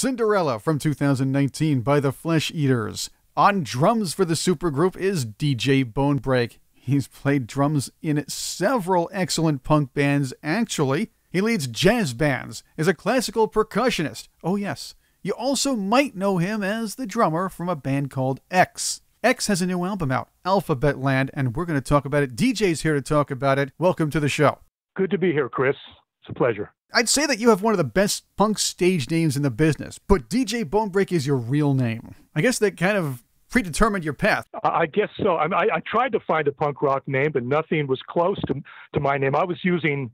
Cinderella from 2019 by the Flesh Eaters. On drums for the supergroup is DJ Bonebrake. He's played drums in several excellent punk bands, actually. He leads jazz bands, is a classical percussionist. Oh, yes. You also might know him as the drummer from a band called X. X has a new album out, Alphabet Land, and we're going to talk about it. DJ's here to talk about it. Welcome to the show. Good to be here, Chris. It's a pleasure. I'd say that you have one of the best punk stage names in the business, but DJ Bonebrake is your real name. I guess that kind of predetermined your path. I guess so. I, I, I tried to find a punk rock name, but nothing was close to, to my name. I was using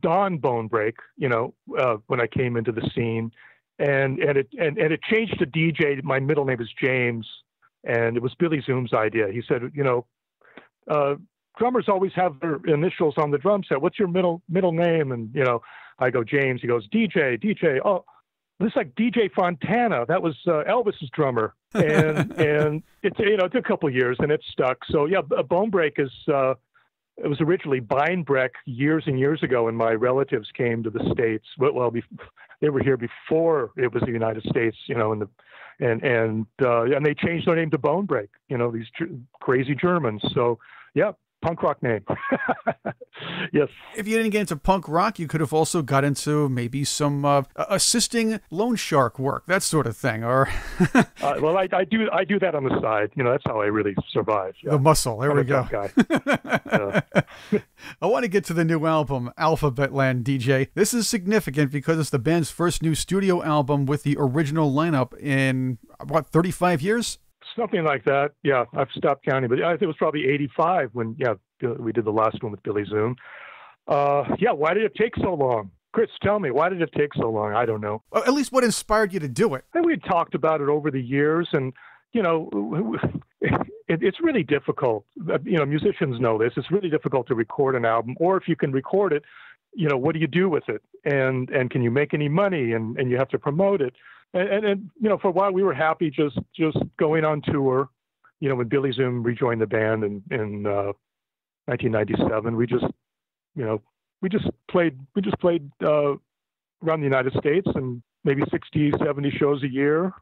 Don Bonebrake, you know, uh, when I came into the scene, and and it and, and it changed to DJ. My middle name is James, and it was Billy Zoom's idea. He said, you know, uh, drummers always have their initials on the drum set. What's your middle middle name? And you know, I go James. He goes DJ, DJ. Oh, this is like DJ Fontana. That was uh, Elvis's drummer, and and it's you know it took a couple years and it stuck. So yeah, Bonebrake is. Uh, it was originally Beinbreck years and years ago when my relatives came to the states. Well, they were here before it was the United States, you know, and the and and uh, and they changed their name to Bonebrake, You know, these crazy Germans. So yeah, punk rock name. yes. If you didn't get into punk rock, you could have also got into maybe some uh, assisting loan shark work, that sort of thing. Or uh, well, I, I, do I do that on the side. You know, that's how I really survive. Yeah. The muscle. There I'm we go. I want to get to the new album, Alphabet Land DJ. This is significant because it's the band's first new studio album with the original lineup in what 35 years something like that. Yeah, I've stopped counting, but I think it was probably 85 when yeah we did the last one with Billy Zoom. Uh, yeah, why did it take so long? Chris, tell me, why did it take so long? I don't know. at least what inspired you to do it? And we had talked about it over the years, and you know, it, it's really difficult. Uh, you know, musicians know this. It's really difficult to record an album, or if you can record it, you know, what do you do with it? And and can you make any money? And and you have to promote it and, and, and you know, for a while we were happy just just going on tour. You know, when Billy Zoom rejoined the band in in uh, 1997, we just you know we just played we just played uh, around the United States and maybe 60, 70 shows a year.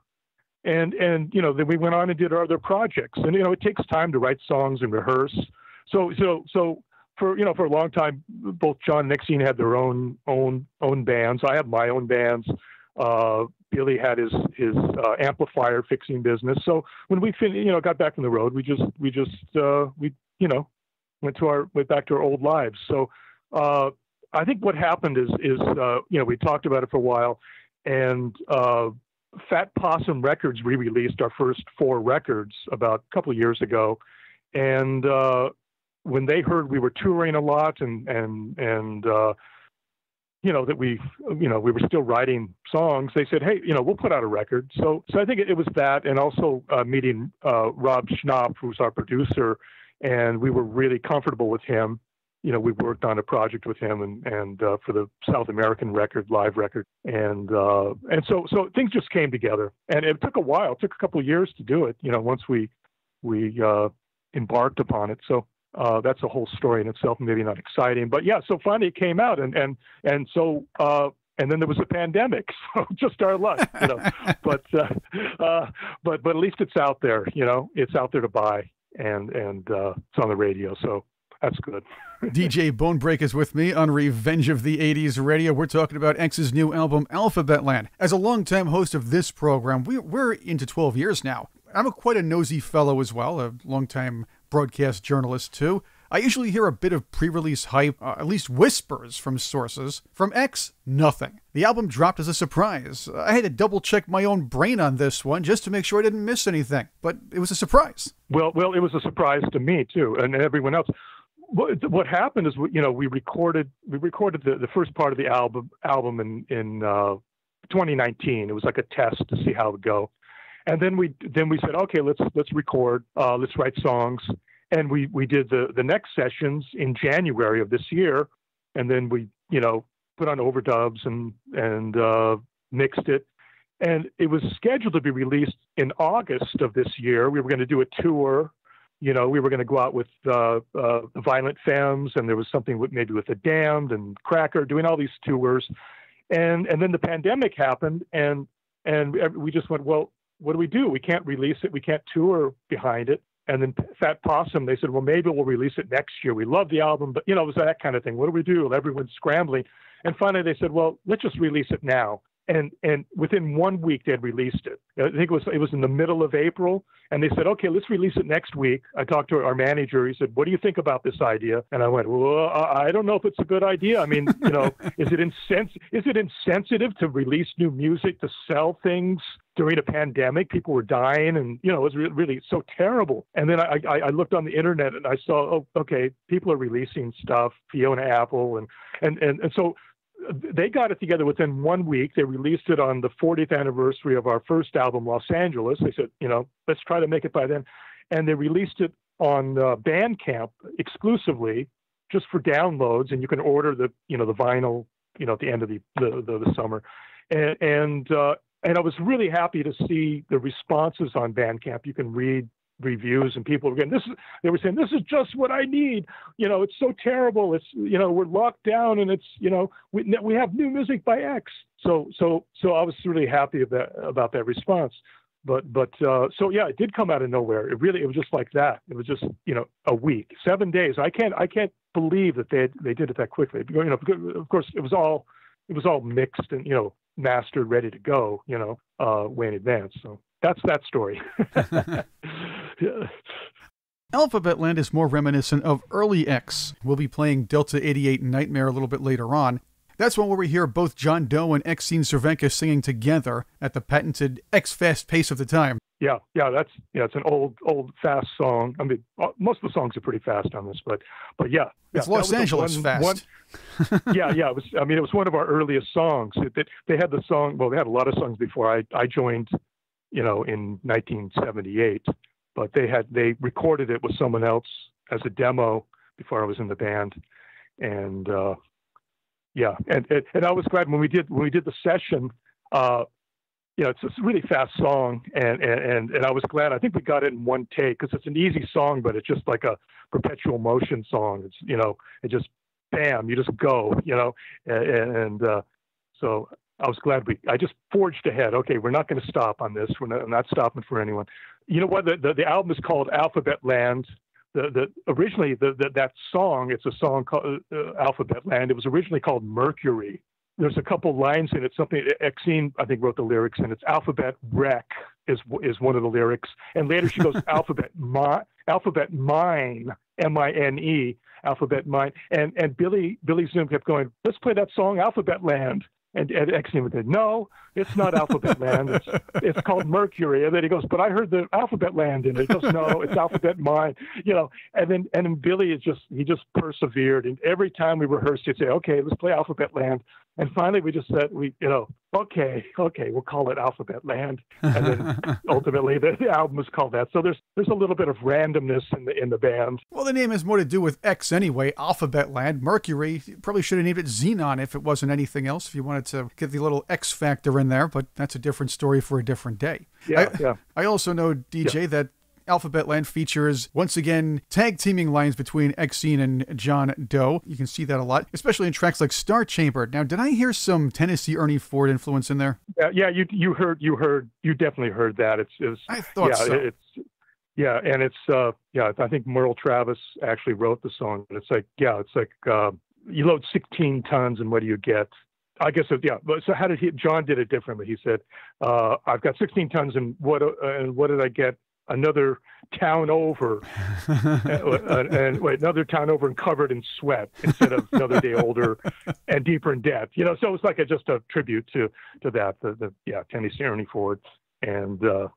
And and you know then we went on and did our other projects. And you know it takes time to write songs and rehearse. So so so for you know for a long time both John and Exene had their own own own bands. I have my own bands. Uh, Billy had his his uh, amplifier fixing business. So when we fin- you know got back on the road, we just we just uh, we you know went to our went back to our old lives. So uh, I think what happened is is uh, you know we talked about it for a while, and uh, Fat Possum Records re-released our first four records about a couple of years ago, and uh, when they heard we were touring a lot and and and you know that we you know we were still writing songs they said hey you know we'll put out a record. So so i think it, was that and also uh, meeting uh, rob schnapf who's our producer and we were really comfortable with him. You know we worked on a project with him and and uh, for the south american record live record and uh, and so so things just came together. And it took a while it took a couple of years to do it you know once we we uh, embarked upon it. So uh, that's a whole story in itself, maybe not exciting, but yeah. So finally, it came out, and and and so uh, and then there was a pandemic, so just our luck, you know. but uh, uh, but but at least it's out there, you know. It's out there to buy, and and uh, it's on the radio, so that's good. DJ Bonebrake is with me on Revenge of the 80s Radio. We're talking about X's new album, Alphabet Land. As a longtime host of this program, we, we're into 12 years now. I'm a quite a nosy fellow as well, a longtime broadcast journalist too. I usually hear a bit of pre release hype, uh, at least whispers from sources. From X, nothing. The album dropped as a surprise. I had to double check my own brain on this one just to make sure I didn't miss anything, but it was a surprise. Well, well, it was a surprise to me too, and everyone else. What, what happened is, you know, we recorded we recorded the, the first part of the album album in in uh, 2019. It was like a test to see how it would go and then we then we said, okay, let's let's record, uh, let's write songs, and we we did the the next sessions in January of this year, and then we you know put on overdubs and and uh, mixed it, and it was scheduled to be released in August of this year. We were going to do a tour. You know, we were going to go out with uh, uh, Violent Femmes, and there was something with maybe with the Damned and Cracker, doing all these tours, and and then the pandemic happened, and and we just went, well, what do we do? We can't release it. We can't tour behind it. And then Fat Possum, they said, well, maybe we'll release it next year. We love the album, but you know, it was that kind of thing. What do we do? Everyone's scrambling. And finally, they said, well, let's just release it now and and within one week they had released it. I think it was it was in the middle of April, and they said, okay, let's release it next week. I talked to our manager. He said, what do you think about this idea? And I went, well, I don't know if it's a good idea. I mean, you know, is it insens- is it insensitive to release new music to sell things? During a pandemic, people were dying, and you know it was re- really so terrible. And then I, I, I looked on the internet and I saw, oh, okay, people are releasing stuff, Fiona Apple, and and and, and so they got it together within one week. They released it on the 40th anniversary of our first album, Los Angeles. They said, you know, let's try to make it by then. And they released it on uh, Bandcamp exclusively, just for downloads. And you can order the, you know, the vinyl, you know, at the end of the the, the, the summer. And and uh, and I was really happy to see the responses on Bandcamp. You can read reviews and people again this is they were saying this is just what i need. You know it's so terrible. It's you know we're locked down and it's you know we, we have new music by x. So so so i was really happy about, about that response. But but uh, so yeah it did come out of nowhere. It really it was just like that. It was just you know a week seven days. I can't i can't believe that they they did it that quickly. You know of course it was all it was all mixed and you know mastered ready to go you know uh way in advance. So that's that story. Alphabet Land is more reminiscent of early X. We'll be playing Delta 88 Nightmare a little bit later on. That's one where we hear both John Doe and Exene Cervenka singing together at the patented X fast pace of the time. Yeah, yeah, that's yeah, it's an old, old, fast song. I mean, uh, most of the songs are pretty fast on this, but but yeah, it's yeah, Los Angeles one, fast. One, yeah, yeah, it was. I mean, it was one of our earliest songs. It, it, they had the song. Well, they had a lot of songs before I I joined you know, in 1978. But they had they recorded it with someone else as a demo before I was in the band, and uh, yeah, and, and and I was glad when we did when we did the session. Uh, you know, it's, a really fast song, and, and and I was glad. I think we got it in one take because it's an easy song, but it's just like a perpetual motion song. It's you know, it just bam, you just go, you know, and, and uh, so I was glad we. I just forged ahead. Okay, we're not going to stop on this. We're not, not stopping for anyone. You know what? The, the, the album is called Alphabet Land. The, the originally the, the, that song. It's a song called uh, Alphabet Land. It was originally called Mercury. There's a couple lines in it. Something Exene I think wrote the lyrics, and it's Alphabet Wreck is is one of the lyrics. And later she goes Alphabet My Alphabet Mine M I N E Alphabet Mine. And and Billy Billy Zoom kept going. Let's play that song Alphabet Land. And, and Exene said, "No, it's not Alphabet Land. It's, it's called Mercury." And then he goes, "But I heard the Alphabet Land in it." He goes, "No, it's Alphabet Mine." You know. And then and then Billy is just he just persevered, and every time we rehearsed, he'd say, "Okay, let's play Alphabet Land." And finally, we just said, "We, you know, okay, okay, we'll call it Alphabet Land." And then ultimately, the, the album was called that. So there's there's a little bit of randomness in the in the band. Well, the name has more to do with X anyway. Alphabet Land, Mercury. Probably should have named it Xenon if it wasn't anything else. If you wanted to get the little X factor in there, but that's a different story for a different day. Yeah, I, yeah. I also know DJ yeah. that Alphabet Land features, once again, tag teaming lines between Exene and John Doe. You can see that a lot, especially in tracks like Star Chamber. Now, did I hear some Tennessee Ernie Ford influence in there? Yeah, yeah you you heard you heard you definitely heard that. It's, it's I thought yeah, so. It's yeah, and it's uh yeah, I think Merle Travis actually wrote the song, and it's like yeah, it's like uh, you load 16 tons, and what do you get? I guess yeah. But So how did he? John did it differently. He said, uh, "I've got 16 tons, and what uh, and what did I get? Another town over and, uh, and wait, another town over and covered in sweat instead of another day older and deeper in debt. You know, so it's like a, just a tribute to to that. The, the yeah, Tennessee Ernie Ford, and uh,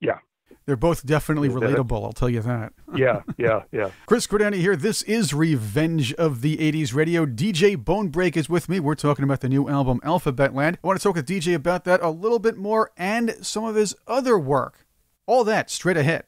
yeah. They're both definitely relatable, I'll tell you that. yeah, yeah, yeah. Chris Cordani here. This is Revenge of the 80s Radio. DJ Bonebrake is with me. We're talking about the new album Alphabet Land. I want to talk with DJ about that a little bit more and some of his other work. All that straight ahead.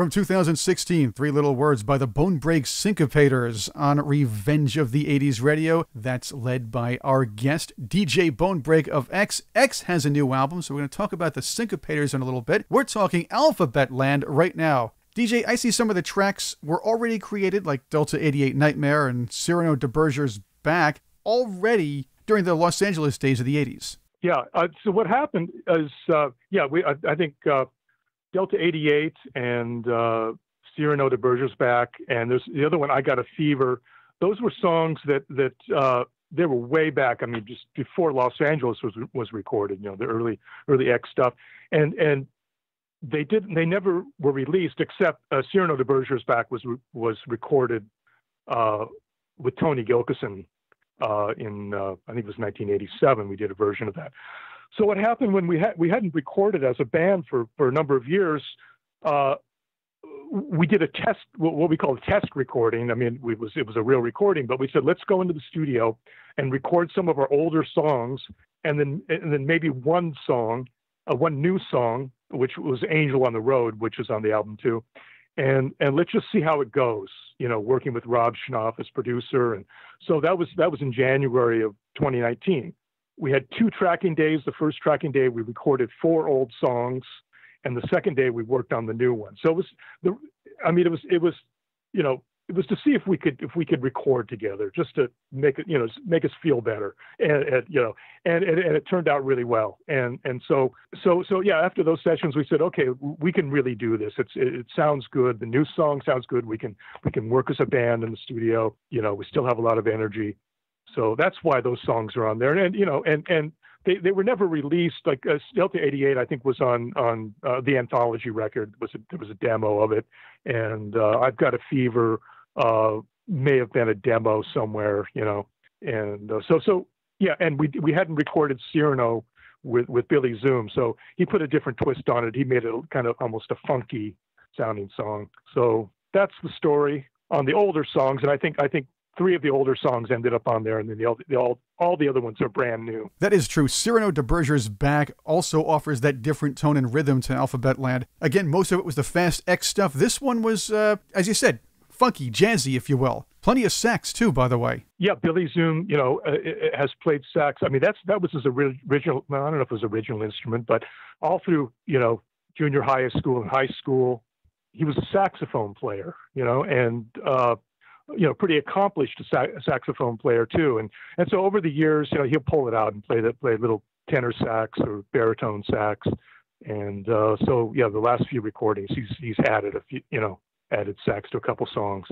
From 2016, Three Little Words by the Bonebrake Syncopators on Revenge of the 80s Radio. That's led by our guest, DJ Bonebrake of X. X has a new album, so we're going to talk about the Syncopators in a little bit. We're talking Alphabet Land right now. DJ, I see some of the tracks were already created, like Delta 88 Nightmare and Cyrano de Berger's Back, already during the Los Angeles days of the 80s. Yeah. Uh, so what happened is, uh, yeah, we I, I think uh, Delta 88 and uh, Cyrano de Berger's back, and there's the other one, I Got a Fever. Those were songs that that uh, they were way back. I mean, just before Los Angeles was was recorded. You know, the early early X stuff, and and they didn't. They never were released except uh, Cyrano de Berger's back was was recorded uh, with Tony Gilkyson uh, in uh, I think it was 1987. We did a version of that. So what happened when we had we hadn't recorded as a band for for a number of years? Uh, we did a test, what we call a test recording. I mean, we was it was a real recording, but we said let's go into the studio and record some of our older songs, and then and then maybe one song, uh, one new song, which was "Angel on the Road," which is on the album too, and and let's just see how it goes. You know, working with Rob Schnapf as producer, and so that was that was in January of 2019 we had two tracking days. The first tracking day, we recorded four old songs, and the second day, we worked on the new one. So it was the, I mean, it was it was, you know, it was to see if we could if we could record together, just to make it, you know, make us feel better, and, and you know, and, and and it turned out really well. And and so so so yeah, after those sessions, we said, okay, we can really do this. It's it, it sounds good. The new song sounds good. We can we can work as a band in the studio. You know, we still have a lot of energy so that's why those songs are on there. And, you know, and and they, they were never released. Like uh, Delta '88, I think was on on uh, the anthology record. Was a, there was a demo of it, and uh, I've Got a Fever uh, may have been a demo somewhere. You know, and uh, so so yeah. And we we hadn't recorded Cyrano with with Billy Zoom, so he put a different twist on it. He made it kind of almost a funky sounding song. So that's the story on the older songs, and I think I think three of the older songs ended up on there, and then the, the, all, all the other ones are brand new. That is true. Cyrano de Berger's Back also offers that different tone and rhythm to Alphabet Land. Again, most of it was the fast X stuff. This one was, uh, as you said, funky, jazzy, if you will. Plenty of sax too, by the way. Yeah, Billy Zoom, you know, uh, has played sax. I mean, that's that was his original. Well, I don't know if it was original instrument, but all through, you know, junior high school and high school, he was a saxophone player. You know, and uh, you know, pretty accomplished saxophone player too. And and so over the years, you know, he'll pull it out and play the play little tenor sax or baritone sax. And uh, so yeah, the last few recordings, he's he's added a few, you know, added sax to a couple songs.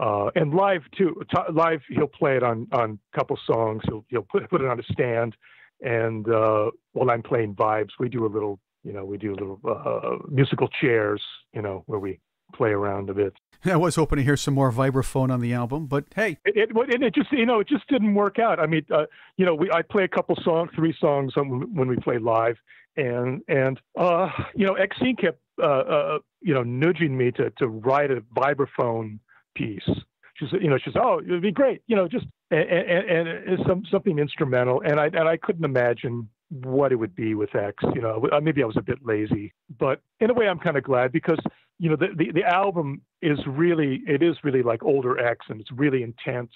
Uh, and live too, t- live he'll play it on on a couple songs. He'll he'll put put it on a stand, and uh, while I'm playing vibes, we do a little, you know, we do a little uh, musical chairs, you know, where we play around a bit. I was hoping to hear some more vibraphone on the album, but hey, it, it, it just you know it just didn't work out. I mean, uh, you know, we I play a couple songs, three songs when we play live, and and uh, you know, Exene kept uh, uh, you know nudging me to to write a vibraphone piece. She said, you know, she said, oh, it'd be great, you know, just and, and, and some something instrumental, and I and I couldn't imagine what it would be with X. You know, maybe I was a bit lazy, but in a way, I'm kind of glad because you know the, the, the album is really it is really like older X, and it's really intense.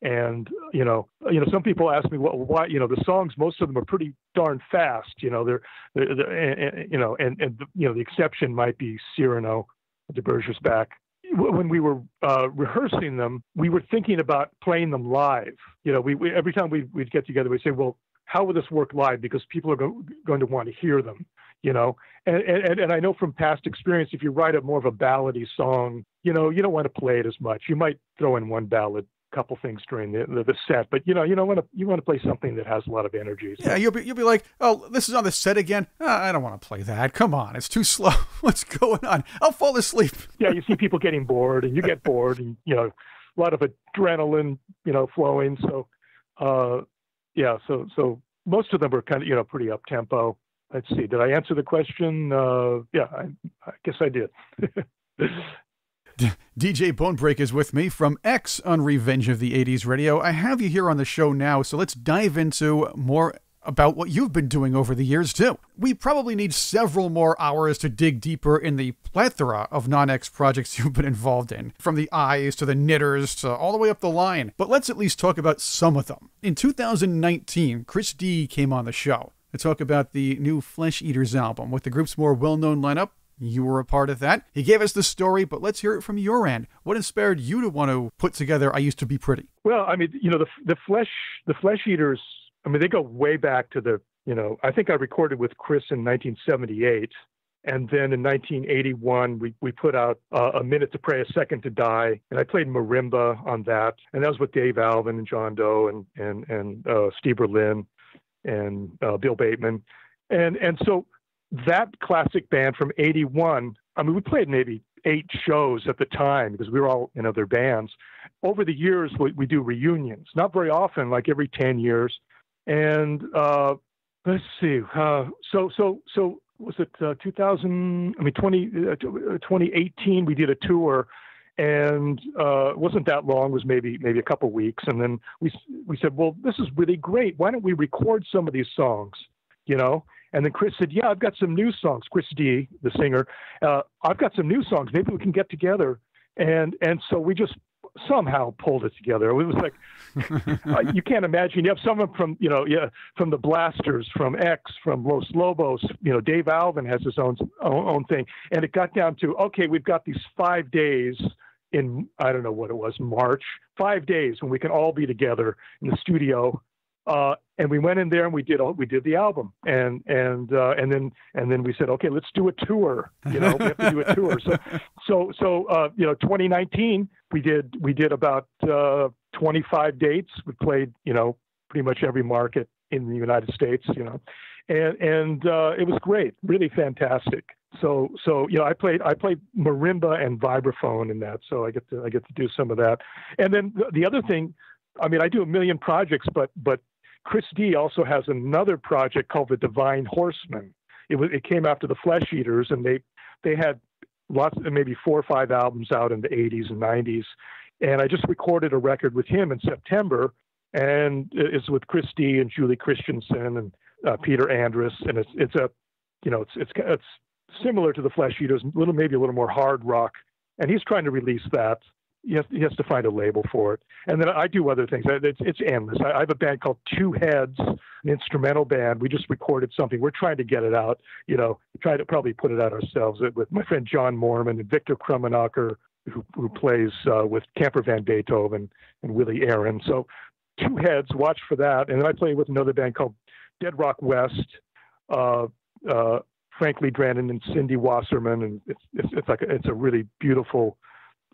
And you know, you know, some people ask me, well, why? You know, the songs, most of them are pretty darn fast. You know, they're, they're, they're eh, eh, eh, you know, and and you know, the exception might be Cyrano, de Berger's back when we were uh, rehearsing them, we were thinking about playing them live. You know, we, we every time we, would get together, we'd say, well, how will this work live? Because people are go- going to want to hear them, you know. And, and and I know from past experience, if you write a more of a ballady song, you know, you don't want to play it as much. You might throw in one ballad a couple things during the, the, the set, but you know you don't want to you want to play something that has a lot of energy. So. Yeah, you'll be you'll be like, oh, this is on the set again. Oh, I don't want to play that. Come on, it's too slow. What's going on? I'll fall asleep. yeah, you see people getting bored, and you get bored, and you know, a lot of adrenaline, you know, flowing. So, uh, yeah, so so most of them are kind of you know pretty up tempo. Let's see, did I answer the question? Uh, yeah, I, I guess I did. DJ Bonebrake is with me from X on Revenge of the 80s Radio. I have you here on the show now, so let's dive into more about what you've been doing over the years, too. We probably need several more hours to dig deeper in the plethora of non X projects you've been involved in, from the eyes to the knitters to all the way up the line. But let's at least talk about some of them. In 2019, Chris D came on the show to talk about the new Flesh Eaters album with the group's more well known lineup. You were a part of that. He gave us the story, but let's hear it from your end. What inspired you to want to put together I Used to Be Pretty? Well, I mean, you know, the, the Flesh the Flesh Eaters, I mean, they go way back to the, you know, I think I recorded with Chris in 1978. And then in 1981, we, we put out uh, A Minute to Pray, A Second to Die. And I played marimba on that. And that was with Dave Alvin and John Doe and, and, and uh, Steve Berlin and uh, Bill Bateman. And, and so that classic band from 81, I mean, we played maybe eight shows at the time because we were all in other bands. Over the years, we, we do reunions, not very often, like every 10 years. And uh, let's see, uh, so, so, so was it uh, 2000, I mean, 20, uh, 2018, we did a tour and uh, wasn't that long. It was maybe maybe a couple weeks, and then we we said, well, this is really great. Why don't we record some of these songs? You know. And then Chris said, yeah, I've got some new songs. Chris D, the singer, uh, I've got some new songs. Maybe we can get together. And and so we just somehow pulled it together. It was like uh, you can't imagine. You have someone from you know yeah from the Blasters, from X, from Los Lobos. You know Dave Alvin has his own own, own thing, and it got down to okay, we've got these five days in I don't know what it was March, five days when we can all be together in the studio uh, and we went in there and we did we did the album. And and uh, and then and then we said okay let's do a tour. You know we have to do a tour. So so so uh, you know 2019 we did we did about uh, 25 dates. We played you know pretty much every market in the United States you know. And and uh, it was great really fantastic. So so you know I played I played marimba and vibraphone in that so I get to I get to do some of that. And then the other thing I mean, I do a million projects, but but Chris D also has another project called The Divine Horsemen. It was it came after the Flesh Eaters, and they they had lots of maybe four or five albums out in the 80s and 90s. And I just recorded a record with him in September, and it's with Chris D and Julie Christensen and uh, Peter Andrus, and it's it's a you know it's it's it's similar to the Flesh Eaters, little maybe a little more hard rock, and he's trying to release that he has, he has to find a label for it. And then I do other things. It's, it's endless. I, have a band called Two Heads, an instrumental band. We just recorded something. We're trying to get it out. You know, try to probably put it out ourselves with my friend John Mormon and Victor Krummenacher, who, who plays uh, with Camper Van Beethoven and Willie Aron. So Two Heads, watch for that. And then I play with another band called Dead Rock West. Uh, uh, Drennen and Cindy Wasserman, and it's, it's, it's like a, it's a really beautiful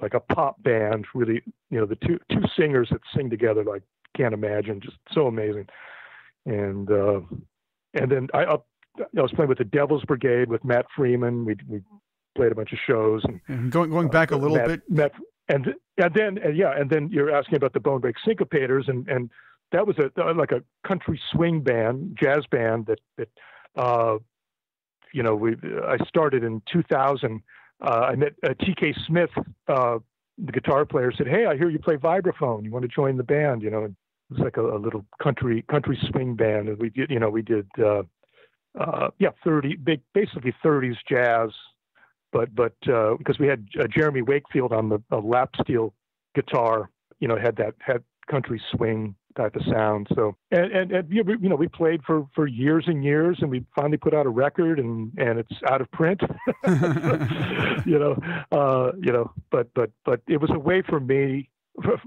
like a pop band, really, you know, the two two singers that sing together like can't imagine, just so amazing. And uh, and then I up, I was playing with the Devil's Brigade with Matt Freeman. We we played a bunch of shows and, and going going back uh, a little Matt, bit. Matt, and and then and yeah, and then you're asking about the Bonebrake Syncopators, and and that was a like a country swing band, jazz band that that uh, you know we I started in 2000 uh, I met uh, T.K. Smith, uh, the guitar player, said, "Hey, I hear you play vibraphone. You want to join the band?" You know, it was like a, a little country country swing band, and we did, you know, we did, uh, uh, yeah, thirty, big, basically '30s jazz, but but because uh, we had Jeremy Wakefield on the lap steel guitar, you know, had that had country swing type of sound. So and and, and you know we played for for years and years, and we finally put out a record, and and it's out of print. you know, uh, you know, but but but it was a way for me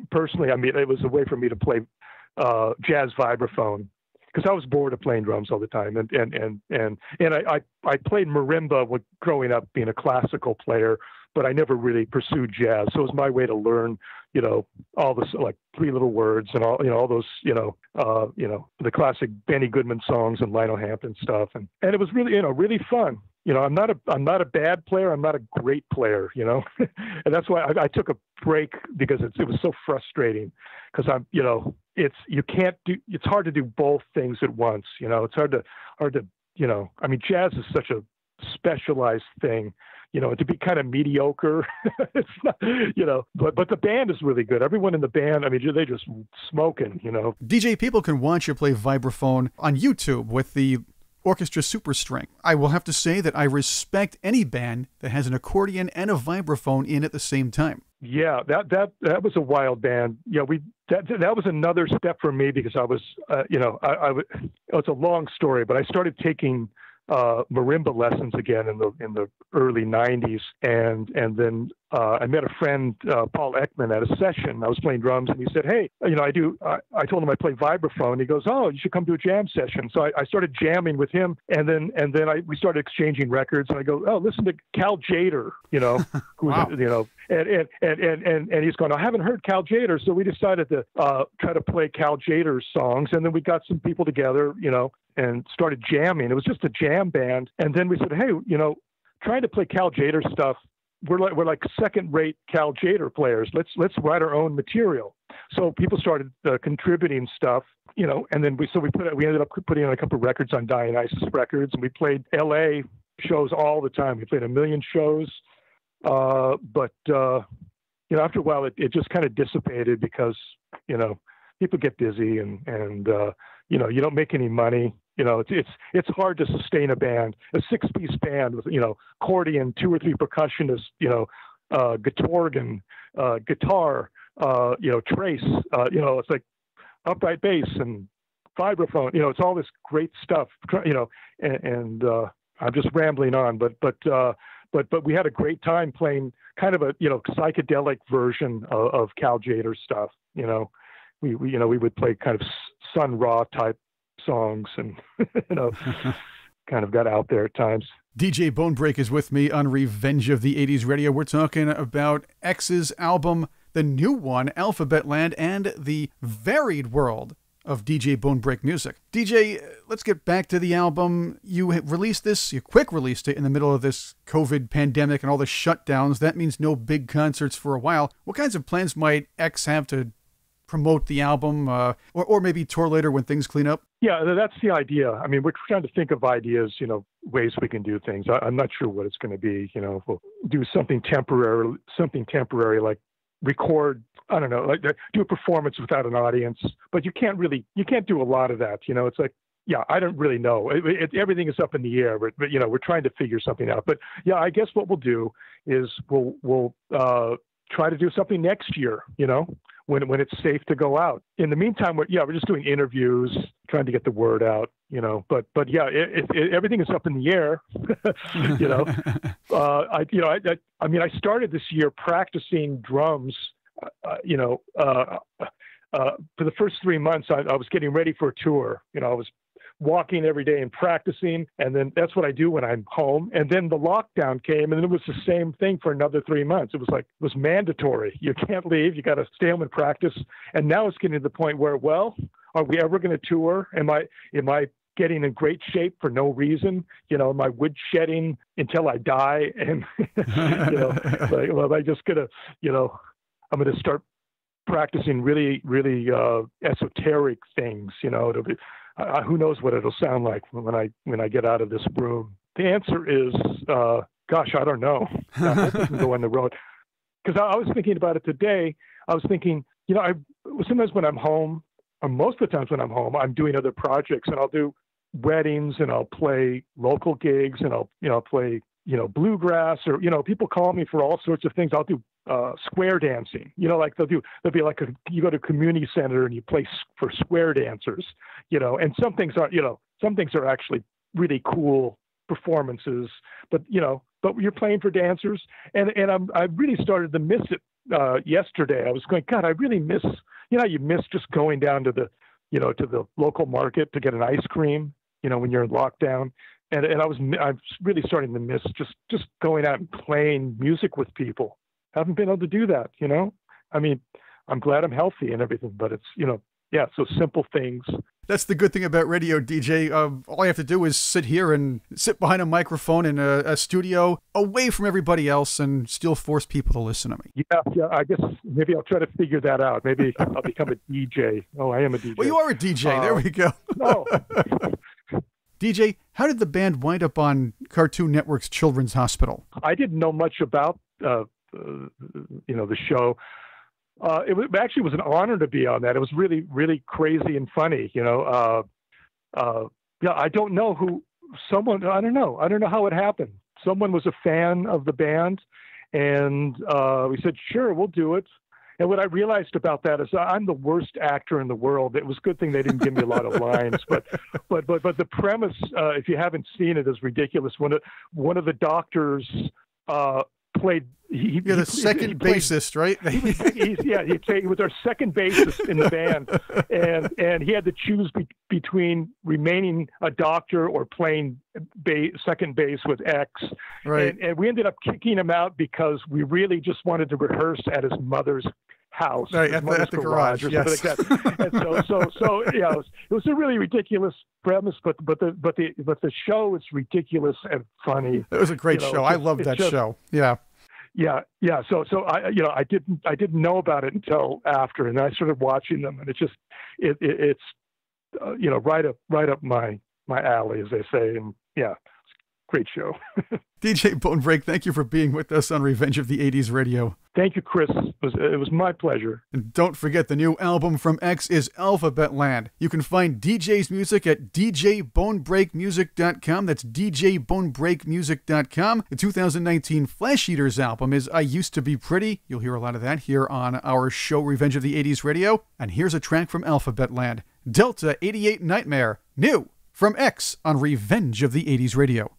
personally. I mean, it was a way for me to play uh, jazz vibraphone because I was bored of playing drums all the time, and and and and and I I, I played marimba with growing up being a classical player, but I never really pursued jazz. So it was my way to learn, you know, all this like three little words and all, you know, all those, you know, uh, you know, the classic Benny Goodman songs and Lionel Hampton stuff, and and it was really, you know, really fun. You know, I'm not a I'm not a bad player. I'm not a great player. You know, and that's why I, I took a break because it's, it was so frustrating. Because I'm, you know, it's you can't do. It's hard to do both things at once. You know, it's hard to hard to you know. I mean, jazz is such a specialized thing you know, to be kind of mediocre. it's not, you know, but but the band is really good. Everyone in the band, I mean, they just smoking, you know. DJ, people can watch you play vibraphone on YouTube with the orchestra super superstring. I will have to say that I respect any band that has an accordion and a vibraphone in at the same time. Yeah, that that that was a wild band. Yeah, we that that was another step for me because I was, uh, you know, I, I it's a long story, but I started taking uh, marimba lessons again in the in the early '90s, and and then uh, I met a friend, uh, Paul Ekman, at a session. I was playing drums, and he said, "Hey, you know, I do." I, I told him I play vibraphone. He goes, "Oh, you should come to a jam session." So I, I started jamming with him, and then and then I we started exchanging records. And I go, "Oh, listen to Cal Tjader, you know, who's wow. you know, and and, and and and he's going, "I haven't heard Cal Tjader. so we decided to uh, try to play Cal Tjader's songs, and then we got some people together, you know, and started jamming. It was just a jam band, and then we said, "Hey, you know." Trying to play Cal Tjader stuff we're like we're like second-rate Cal Tjader players. Let's let's write our own material. So people started uh, contributing stuff, you know, and then we so we put we ended up putting on a couple of records on Dionysus Records, and we played L.A. shows all the time. We played a million shows, uh, but uh, you know after a while it, it just kind of dissipated because you know people get busy and and uh, you know you don't make any money you know, it's it's it's hard to sustain a band, a six-piece band with you know accordion, two or three percussionists, you know, uh, guitar, uh, guitar, uh, you know, trace, uh, you know, it's like upright bass and vibraphone, you know, it's all this great stuff, you know, and, and uh, I'm just rambling on, but but uh, but but we had a great time playing kind of a you know psychedelic version of, of Cal Tjader stuff, you know. We, we, you know we would play kind of Sun Ra type songs and you know kind of got out there at times. DJ Bonebrake is with me on Revenge of the 80s Radio. We're talking about X's album, the new one, Alphabet Land, and the varied world of DJ Bonebrake music. DJ, let's get back to the album. You released this, you quick released it in the middle of this COVID pandemic and all the shutdowns. That means no big concerts for a while. What kinds of plans might X have to promote the album uh, or, or maybe tour later when things clean up? Yeah, that's the idea. I mean, we're trying to think of ideas, you know, ways we can do things. I, am not sure what it's going to be. You know, we'll do something temporary, something temporary like record i don't know like do a performance without an audience but you can't really you can't do a lot of that you know it's like yeah i don't really know it, it, everything is up in the air but, but, you know we're trying to figure something out but yeah i guess what we'll do is we'll we'll uh, try to do something next year you know when when it's safe to go out. In the meantime, we're, yeah, we're just doing interviews, trying to get the word out, you know. But but yeah, it, it, everything is up in the air, you know. uh, I you know I, I, I mean I started this year practicing drums, uh, uh you know. Uh, uh, for the first three months, I, I was getting ready for a tour. You know, I was walking every day and practicing. And then that's what I do when I'm home. And then the lockdown came, and then it was the same thing for another three months. It was like, it was mandatory. You can't leave. You got to stay home and practice. And now it's getting to the point where, well, are we ever going to tour? Am I, am I getting in great shape for no reason. You know, my wood shedding until I die, and you know, like, well, am I just gonna, you know, I'm gonna start practicing really, really uh, esoteric things. You know, to be, uh, who knows what it'll sound like when I when I get out of this room? The answer is, uh, gosh, I don't know. I hope go on the road because I, I, was thinking about it today. I was thinking, you know, I sometimes when I'm home, or most of the times when I'm home, I'm doing other projects, and I'll do weddings, and I'll play local gigs, and I'll you know play you know bluegrass, or you know people call me for all sorts of things. I'll do uh, square dancing. You know, like they'll do, they'll be like a, you go to a community center and you play for square dancers. You know, and some things are, you know, some things are actually really cool performances. But you know, but you're playing for dancers, and and I'm I really started to miss it uh, yesterday. I was going, God, I really miss. You know, you miss just going down to the, you know, to the local market to get an ice cream. You know, when you're in lockdown. And, and I was I'm really starting to miss just just going out and playing music with people haven't been able to do that, you know? I mean, I'm glad I'm healthy and everything, but it's, you know, yeah, so simple things. That's the good thing about radio, DJ. Uh, all I have to do is sit here and sit behind a microphone in a, a, studio away from everybody else and still force people to listen to me. Yeah, yeah, I guess maybe I'll try to figure that out. Maybe I'll become a DJ. Oh, I am a DJ. Well, you are a DJ. Uh, there we go. no. DJ, how did the band wind up on Cartoon Network's Children's Hospital? I didn't know much about, uh, you know, the show. Uh, it, was, actually was an honor to be on that. It was really, really crazy and funny. You know, uh, uh, yeah, I don't know who someone. I don't know. I don't know how it happened. Someone was a fan of the band, and uh, we said, "Sure, we'll do it." And what I realized about that is I'm the worst actor in the world. It was a good thing they didn't give me a lot of lines, but but but but the premise, uh, if you haven't seen it, is ridiculous. One of one of the doctors uh, played. He, You're the he, second he played, bassist, right? he, yeah, he, was our second bassist in the band, and and he had to choose be, between remaining a doctor or playing ba- second bass with X. Right. And, and we ended up kicking him out because we really just wanted to rehearse at his mother's house, right, at, the, at the garage, garage, or yes. something like that. and so, so, so, yeah, it was, it was, a really ridiculous premise, but but the but the but the show is ridiculous and funny. It was a great you know, show. I loved that just, show. Yeah. Yeah, yeah. So, so I, you know, I didn't, I didn't know about it until after, and I started watching them, and it just, it, it it's, uh, you know, right up, right up my my alley, as they say, and yeah, great show. DJ Bonebrake, thank you for being with us on Revenge of the 80s Radio. Thank you, Chris. It was, it was my pleasure. And don't forget, the new album from X is Alphabetland. You can find DJ's music at djbonebrakemusic.com. That's djbonebrakemusic.com. The 2019 Flesh Eaters album is I Used to Be Pretty. You'll hear a lot of that here on our show, Revenge of the 80s Radio. And here's a track from Alphabetland Delta 88 Nightmare, new from X on Revenge of the 80s Radio.